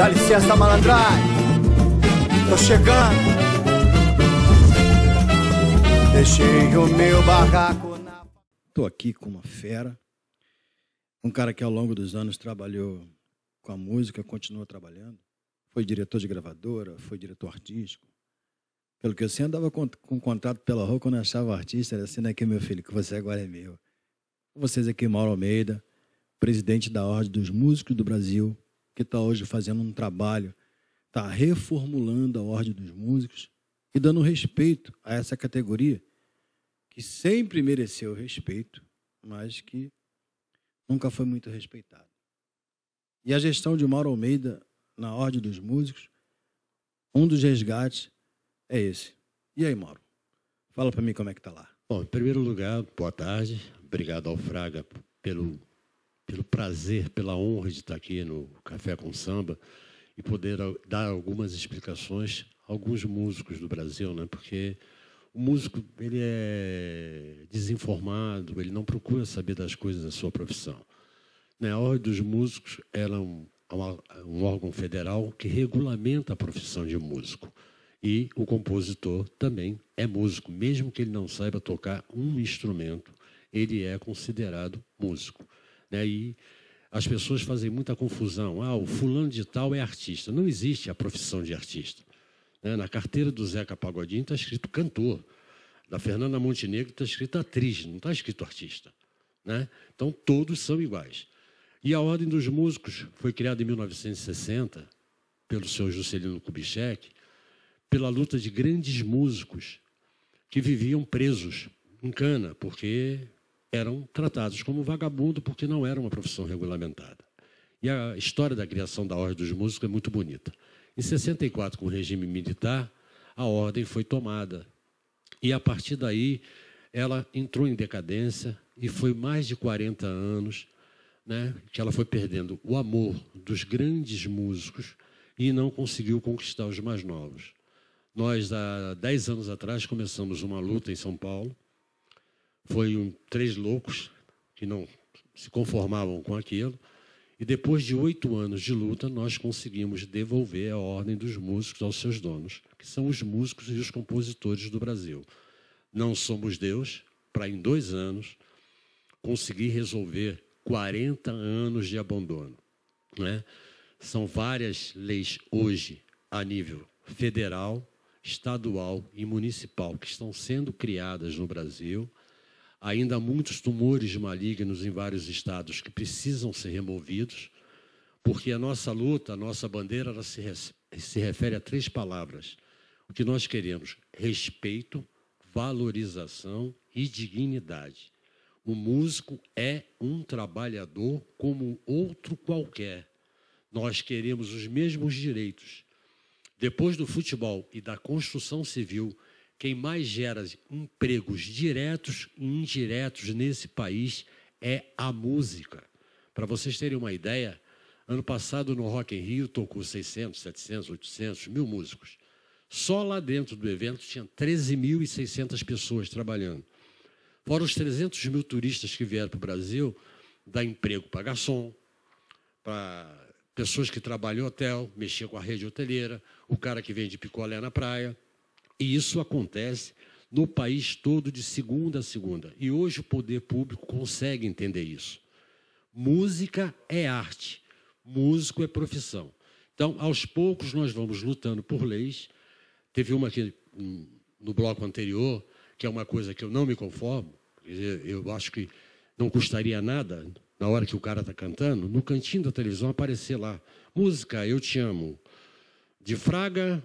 Dá licença, malandragem. Tô chegando. Deixei o meu barraco na. Tô aqui com uma fera. Um cara que ao longo dos anos trabalhou com a música, continua trabalhando. Foi diretor de gravadora, foi diretor artístico. Pelo que eu sei, andava com, com contrato pela rua quando achava artista. Era assim, aqui, meu filho, que você agora é meu. Com vocês aqui, Mauro Almeida, presidente da Ordem dos Músicos do Brasil, que está hoje fazendo um trabalho, está reformulando a Ordem dos Músicos e dando respeito a essa categoria que sempre mereceu respeito, mas que nunca foi muito respeitada. E a gestão de Mauro Almeida na Ordem dos Músicos, um dos resgates é esse. E aí, Mauro? Fala para mim como é que tá lá. Bom, em primeiro lugar, boa tarde. Obrigado ao Fraga pelo, pelo prazer, pela honra de estar aqui no Café com Samba e poder dar algumas explicações a alguns músicos do Brasil, né? Porque o músico ele é desinformado, ele não procura saber das coisas da sua profissão. Né? A Ordem dos Músicos era um, um órgão federal que regulamenta a profissão de músico. E o compositor também é músico, mesmo que ele não saiba tocar um instrumento, ele é considerado músico. Né? E as pessoas fazem muita confusão. Ah, o fulano de tal é artista. Não existe a profissão de artista. Né? Na carteira do Zeca Pagodinho está escrito cantor. Da Fernanda Montenegro está escrito atriz, não está escrito artista. Né? Então, todos são iguais. E a Ordem dos Músicos foi criada em 1960 pelo seu Juscelino Kubitschek, pela luta de grandes músicos que viviam presos em cana, porque eram tratados como vagabundo, porque não era uma profissão regulamentada. E a história da criação da Ordem dos Músicos é muito bonita. Em 64, com o regime militar, a ordem foi tomada. E a partir daí, ela entrou em decadência e foi mais de 40 anos né, que ela foi perdendo o amor dos grandes músicos e não conseguiu conquistar os mais novos. Nós, há 10 anos atrás, começamos uma luta em São Paulo. Foi um, três loucos que não se conformavam com aquilo. E depois de oito anos de luta, nós conseguimos devolver a ordem dos músicos aos seus donos, que são os músicos e os compositores do Brasil. Não somos Deus para, em dois anos, conseguir resolver 40 anos de abandono. Né? São várias leis hoje, a nível federal, estadual e municipal, que estão sendo criadas no Brasil. Ainda há muitos tumores malignos em vários estados que precisam ser removidos, porque a nossa luta, a nossa bandeira, ela se, se refere a três palavras. O que nós queremos: respeito, valorização e dignidade. O músico é um trabalhador como outro qualquer. Nós queremos os mesmos direitos. Depois do futebol e da construção civil, quem mais gera empregos diretos e indiretos nesse país é a música. Para vocês terem uma ideia, ano passado no Rock in Rio tocou 600, 700, 800, mil músicos. Só lá dentro do evento tinha 13.600 pessoas trabalhando. Fora os 300 mil turistas que vieram para o Brasil, dá emprego para garçom, para pessoas que trabalham em hotel, mexer com a rede hoteleira, o cara que vende picolé na praia. E isso acontece no país todo de segunda a segunda. E hoje o poder público consegue entender isso. Música é arte, músico é profissão. Então, aos poucos, nós vamos lutando por leis. Teve uma aqui hum, no bloco anterior que é uma coisa que eu não me conformo, eu acho que não custaria nada, na hora que o cara está cantando, no cantinho da televisão aparecer lá, música Eu Te Amo, de Fraga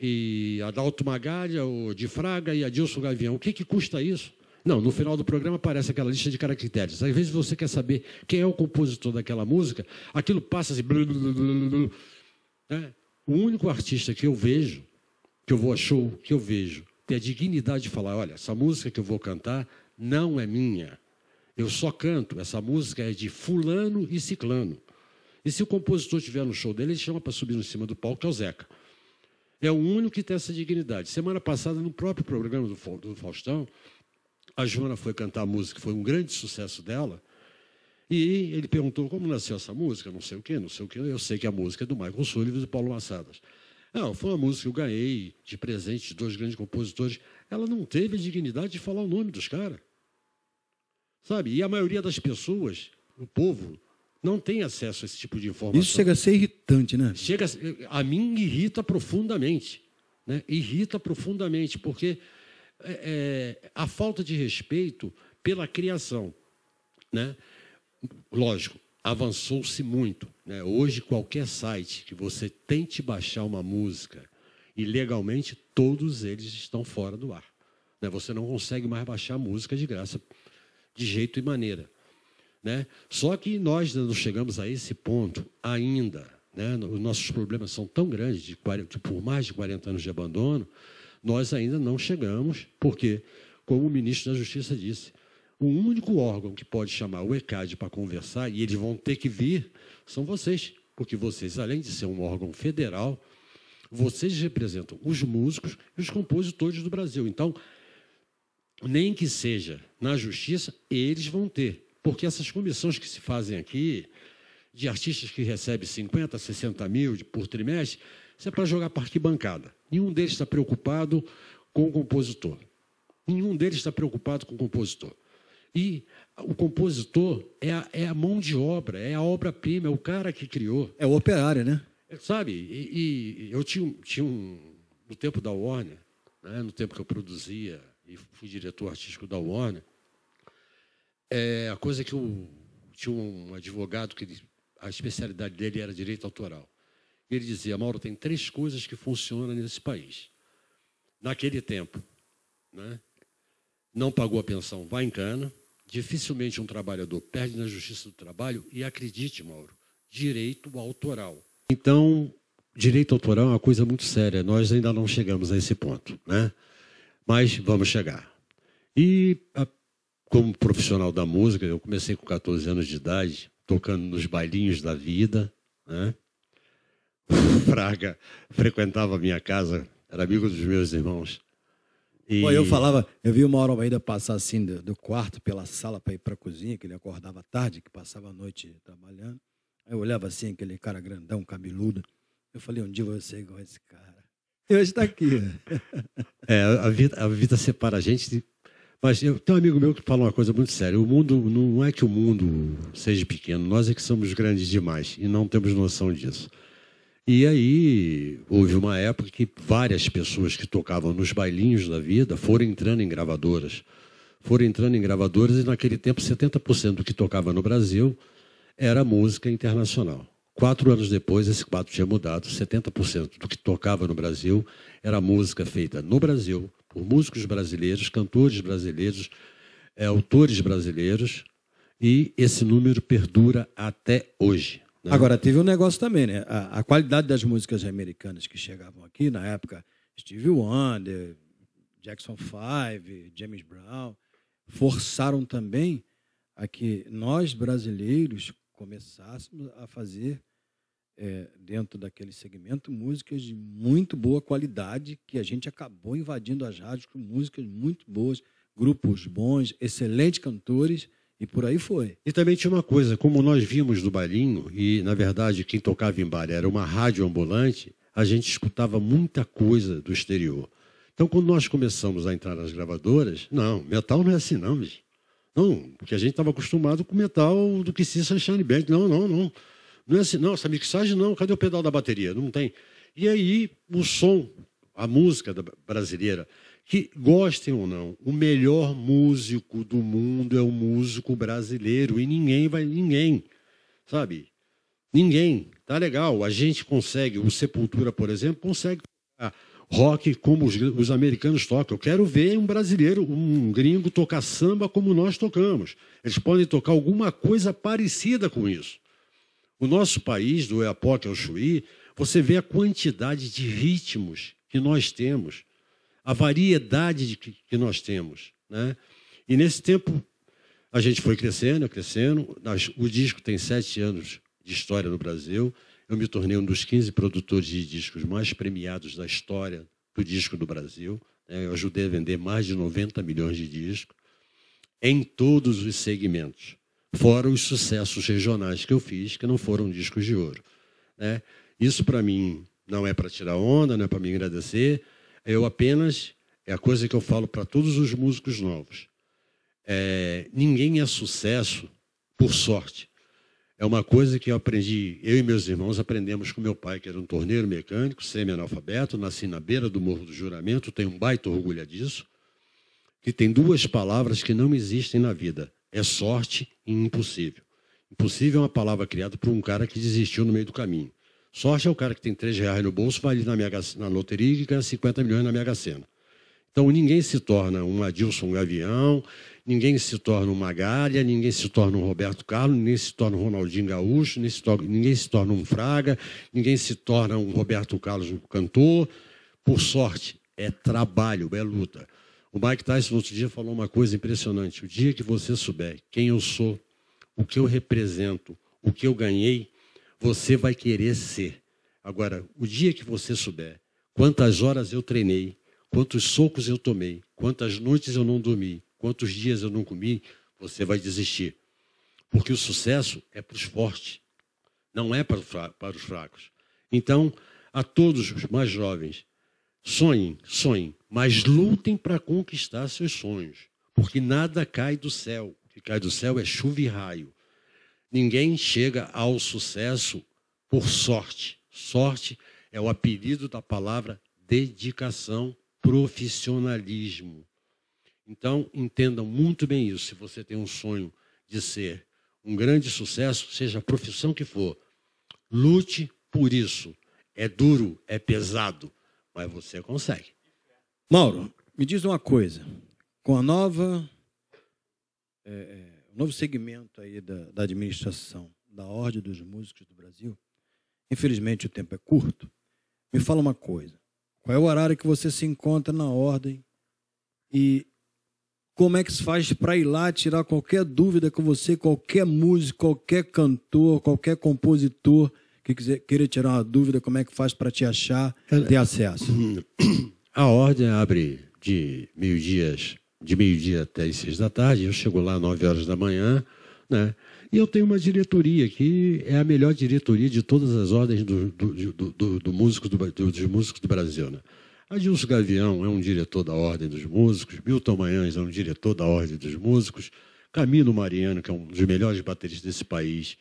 e Adalto Magalha, ou de Fraga e Adilson Gavião. O que, que custa isso? Não, no final do programa aparece aquela lista de caracteres. Às vezes você quer saber quem é o compositor daquela música, aquilo passa assim. Blu, blu, blu, né? O único artista que eu vejo, que eu vou a show, que eu vejo, ter a dignidade de falar: olha, essa música que eu vou cantar não é minha. Eu só canto, essa música é de Fulano e Ciclano. E se o compositor estiver no show dele, ele chama para subir em cima do palco, que é o Zeca. É o único que tem essa dignidade. Semana passada, no próprio programa do Faustão, a Joana foi cantar a música, foi um grande sucesso dela. E ele perguntou como nasceu essa música, não sei o quê, não sei o quê. Eu sei que a música é do Michael Sullivan e do Paulo Massadas. Não, foi uma música que eu ganhei de presente de dois grandes compositores. Ela não teve a dignidade de falar o nome dos caras. Sabe? E a maioria das pessoas, o povo, não tem acesso a esse tipo de informação. Isso chega a ser irritante, né? Chega a, a mim irrita profundamente, né? Irrita profundamente porque é, é, a falta de respeito pela criação, né? Lógico, avançou-se muito. Né? Hoje, qualquer site que você tente baixar uma música ilegalmente, todos eles estão fora do ar. Né? Você não consegue mais baixar música de graça, de jeito e maneira. Né? Só que nós não chegamos a esse ponto ainda. Né? Os nossos problemas são tão grandes, de 40, por mais de 40 anos de abandono, nós ainda não chegamos, porque, como o ministro da Justiça disse, o único órgão que pode chamar o ECAD para conversar, e eles vão ter que vir, são vocês. Porque vocês, além de ser um órgão federal, vocês representam os músicos e os compositores do Brasil. Então, nem que seja na justiça, eles vão ter. Porque essas comissões que se fazem aqui, de artistas que recebem 50, 60 mil por trimestre, isso é para jogar para arquibancada. Nenhum deles está preocupado com o compositor. Nenhum deles está preocupado com o compositor. E o compositor é a, é a mão de obra, é a obra-prima, é o cara que criou. É o operário, né? Sabe? E, e eu tinha, tinha um. No tempo da Warner, né, no tempo que eu produzia e fui diretor artístico da Warner, é, a coisa que eu tinha um advogado que a especialidade dele era direito autoral. Ele dizia: Mauro, tem três coisas que funcionam nesse país. Naquele tempo, né? não pagou a pensão, vai em cana. Dificilmente um trabalhador perde na justiça do trabalho e acredite, Mauro, direito autoral. Então, direito autoral é uma coisa muito séria. Nós ainda não chegamos a esse ponto, né? Mas vamos chegar. E a, como profissional da música, eu comecei com 14 anos de idade, tocando nos bailinhos da vida, né? Fraga frequentava a minha casa, era amigo dos meus irmãos. E... Pô, eu falava, eu vi uma hora ainda passar assim do, do quarto pela sala para ir para a cozinha, que ele acordava tarde, que passava a noite trabalhando. Aí eu olhava assim, aquele cara grandão, cabeludo. Eu falei, um dia vou ser igual esse cara. E hoje está aqui. é, a vida, a vida separa a gente. Mas eu tenho um amigo meu que fala uma coisa muito séria. O mundo, não é que o mundo seja pequeno, nós é que somos grandes demais e não temos noção disso. E aí houve uma época que várias pessoas que tocavam nos bailinhos da vida foram entrando em gravadoras. Foram entrando em gravadoras e naquele tempo 70% do que tocava no Brasil era música internacional. Quatro anos depois, esse quadro tinha mudado. 70% do que tocava no Brasil era música feita no Brasil, por músicos brasileiros, cantores brasileiros, é, autores brasileiros, e esse número perdura até hoje. Né? Agora, teve um negócio também, né? A, a, qualidade das músicas americanas que chegavam aqui, na época, Stevie Wonder, Jackson 5, James Brown, forçaram também a que nós, brasileiros, começássemos a fazer, é, dentro daquele segmento, músicas de muito boa qualidade, que a gente acabou invadindo as rádios com músicas muito boas, grupos bons, excelentes cantores, e por aí foi. E também tinha uma coisa, como nós vimos do bailinho, e na verdade quem tocava em bar era uma rádio ambulante, a gente escutava muita coisa do exterior. Então, quando nós começamos a entrar nas gravadoras, não, metal não é assim, não, bicho. Não, porque a gente estava acostumado com metal do que se Sunshine Band. Não, não, não. Não é assim, não, essa mixagem não, cadê o pedal da bateria? Não tem. E aí, o som, a música brasileira, que gostem ou não, o melhor músico do mundo é o músico brasileiro e ninguém vai ninguém, sabe? Ninguém. Tá legal. A gente consegue, o Sepultura, por exemplo, consegue tocar rock como os, os americanos tocam. Eu quero ver um brasileiro, um gringo tocar samba como nós tocamos. Eles podem tocar alguma coisa parecida com isso. O nosso país, do Eapoque ao Chuí, você vê a quantidade de ritmos que nós temos a variedade de que, que nós temos. Né? E nesse tempo, a gente foi crescendo, crescendo. O disco tem sete anos de história no Brasil. Eu me tornei um dos 15 produtores de discos mais premiados da história do disco do Brasil. Né? Eu ajudei a vender mais de 90 milhões de discos em todos os segmentos. Fora os sucessos regionais que eu fiz, que não foram discos de ouro. Né? Isso, para mim, não é para tirar onda, não é para me agradecer, eu apenas, é a coisa que eu falo para todos os músicos novos. É, ninguém é sucesso por sorte. É uma coisa que eu aprendi, eu e meus irmãos aprendemos com meu pai, que era um torneiro mecânico, semi-analfabeto, nasci na beira do Morro do Juramento, tenho um baita orgulho disso, que tem duas palavras que não existem na vida: é sorte e impossível. Impossível é uma palavra criada por um cara que desistiu no meio do caminho. Sorte é o cara que tem três reais no bolso, vai ali na, Mega, na loteria e ganha 50 milhões na Mega Sena. Então ninguém se torna um Adilson Gavião, ninguém se torna um Magalha, ninguém se torna um Roberto Carlos, ninguém se torna um Ronaldinho Gaúcho, ninguém se torna, ninguém se torna um Fraga, ninguém se torna um Roberto Carlos um cantor. Por sorte, é trabalho, é luta. O Mike Tyson outro dia falou uma coisa impressionante. O dia que você souber quem eu sou, o que eu represento, o que eu ganhei, você vai querer ser. Agora, o dia que você souber quantas horas eu treinei, quantos socos eu tomei, quantas noites eu não dormi, quantos dias eu não comi, você vai desistir. Porque o sucesso é para os fortes, não é para os fracos. Então, a todos os mais jovens, sonhem, sonhem, mas lutem para conquistar seus sonhos, porque nada cai do céu. O que cai do céu é chuva e raio. Ninguém chega ao sucesso por sorte. Sorte é o apelido da palavra dedicação, profissionalismo. Então, entendam muito bem isso. Se você tem um sonho de ser um grande sucesso, seja a profissão que for, lute por isso. É duro, é pesado, mas você consegue. Mauro, me diz uma coisa. Com a nova. É, é novo segmento aí da, da administração da Ordem dos Músicos do Brasil, infelizmente o tempo é curto, me fala uma coisa. Qual é o horário que você se encontra na ordem e como é que se faz para ir lá tirar qualquer dúvida com você, qualquer músico, qualquer cantor, qualquer compositor que quiser, queira tirar uma dúvida, como é que faz para te achar, ter acesso? A ordem abre de meio-dias de meio-dia até as seis da tarde, eu chego lá às nove horas da manhã, né? E eu tenho uma diretoria que é a melhor diretoria de todas as ordens do, do, do, do, do músico do, dos músicos do Brasil. Né? Adilson Gavião é um diretor da Ordem dos Músicos, Milton Manhães é um diretor da Ordem dos Músicos, Camilo Mariano, que é um dos melhores bateristas desse país,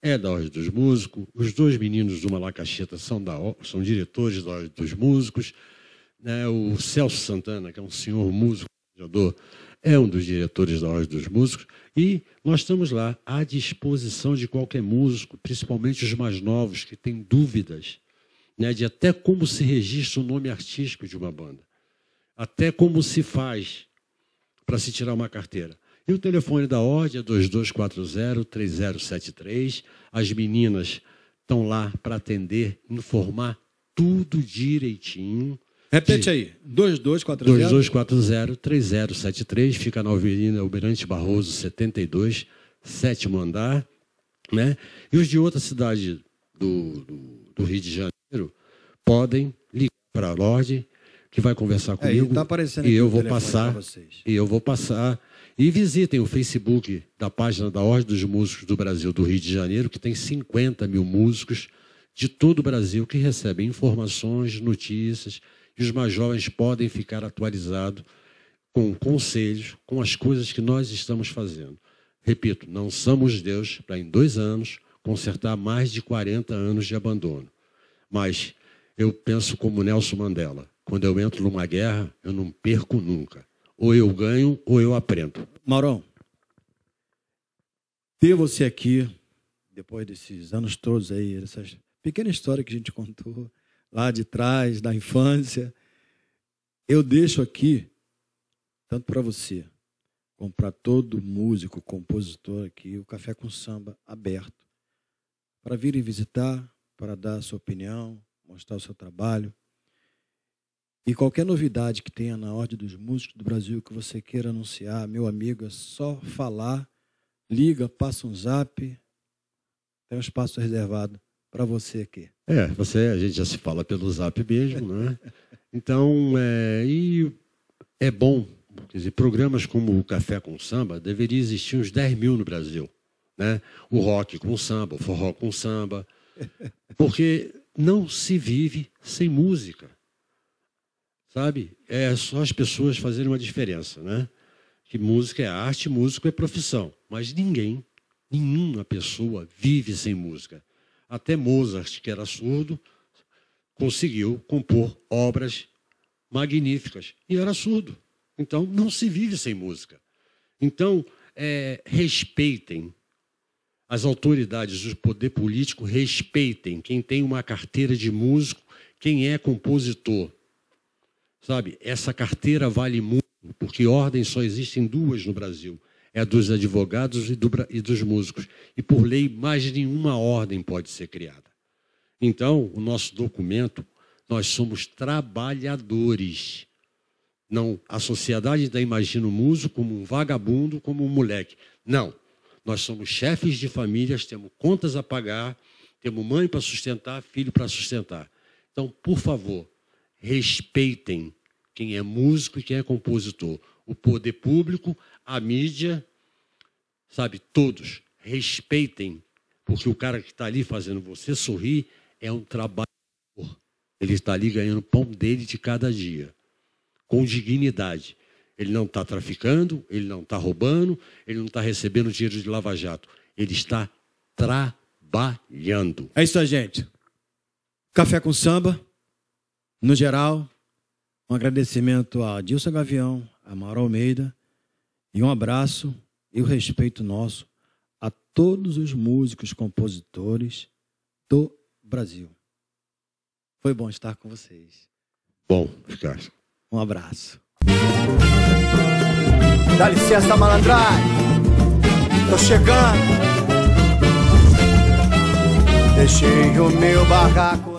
é da Ordem dos Músicos, os dois meninos do Malacacheta são, da, são diretores da Ordem dos Músicos, né? o Celso Santana, que é um senhor músico, é um dos diretores da Ordem dos Músicos e nós estamos lá à disposição de qualquer músico, principalmente os mais novos que têm dúvidas né, de até como se registra o nome artístico de uma banda, até como se faz para se tirar uma carteira. E o telefone da Ordem é 2240-3073. As meninas estão lá para atender, informar tudo direitinho. Repete aí, 2240. 2240-3073, fica na Avenida Almirante Barroso, 72, sétimo andar. Né? E os de outra cidade do, do, do Rio de Janeiro podem ligar para a Lorde, que vai conversar é, comigo. É, tá aparecendo e eu vou passar. E eu vou passar. E visitem o Facebook da página da Ordem dos Músicos do Brasil do Rio de Janeiro, que tem 50 mil músicos de todo o Brasil que recebem informações, notícias e os mais jovens podem ficar atualizados com conselhos, com as coisas que nós estamos fazendo. Repito, não somos Deus para em dois anos consertar mais de 40 anos de abandono. Mas eu penso como Nelson Mandela. Quando eu entro numa guerra, eu não perco nunca. Ou eu ganho ou eu aprendo. Maurão, ter você aqui, depois desses anos todos aí, essas pequenas histórias que a gente contou, lá de trás, da infância. Eu deixo aqui, tanto para você, como para todo músico, compositor aqui, o Café com Samba aberto. Para virem visitar, para dar a sua opinião, mostrar o seu trabalho. E qualquer novidade que tenha na Ordem dos Músicos do Brasil que você queira anunciar, meu amigo, é só falar, liga, passa um zap, tem um espaço reservado para você aqui. É, você, a gente já se fala pelo zap mesmo, né? Então, é, e é bom, quer dizer, programas como o Café com Samba deveria existir uns 10 mil no Brasil. né? o rock com samba, o forró com samba, porque não se vive sem música. Sabe? É só as pessoas fazerem uma diferença, né? Que música é arte, músico é profissão. Mas ninguém, nenhuma pessoa vive sem música. Até Mozart, que era surdo, conseguiu compor obras magníficas e era surdo. Então, não se vive sem música. Então, é, respeitem as autoridades do poder político, respeitem quem tem uma carteira de músico, quem é compositor. Sabe, essa carteira vale muito, porque ordens só existem duas no Brasil: é a dos advogados e, do, e dos músicos. E por lei, mais nenhuma ordem pode ser criada. Então, o nosso documento, nós somos trabalhadores. Não, a sociedade ainda imagina o músico como um vagabundo, como um moleque. Não. Nós somos chefes de famílias, temos contas a pagar, temos mãe para sustentar, filho para sustentar. Então, por favor, respeitem quem é músico e quem é compositor. O poder público, a mídia, sabe, todos respeitem, porque o cara que está ali fazendo você sorrir é um trabalhador. Ele está ali ganhando pão dele de cada dia, com dignidade. Ele não está traficando, ele não está roubando, ele não está recebendo dinheiro de lava-jato. Ele está trabalhando. É isso aí, gente. Café com samba, no geral, um agradecimento a Dilson Gavião, a Mauro Almeida e um abraço e o respeito nosso a todos os músicos compositores do Brasil. Foi bom estar com vocês. Bom, ficar. Um abraço. Dá licença, malandragem. Tô chegando. Deixei o meu barraco